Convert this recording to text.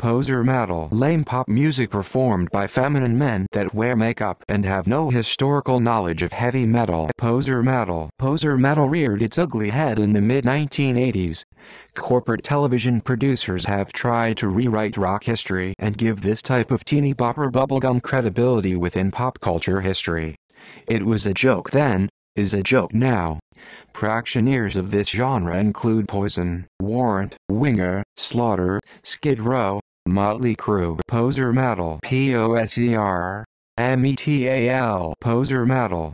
Poser metal. Lame pop music performed by feminine men that wear makeup and have no historical knowledge of heavy metal. Poser metal. Poser metal reared its ugly head in the mid-1980s. Corporate television producers have tried to rewrite rock history and give this type of teeny bopper bubblegum credibility within pop culture history. It was a joke then, is a joke now. Practitioners of this genre include Poison, Warrant, Winger, Slaughter, Skid Row, Motley Crue, Poser Metal, P-O-S-E-R, M-E-T-A-L, Poser Metal.